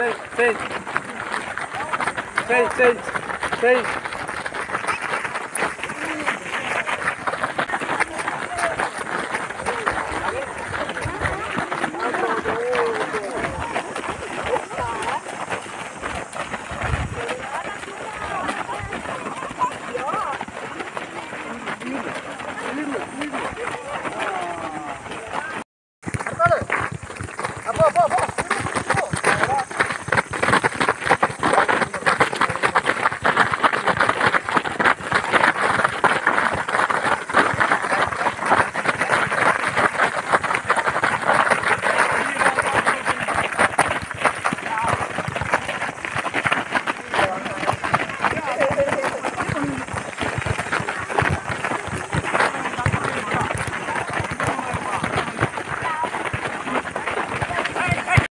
Change, change. Change, change, change.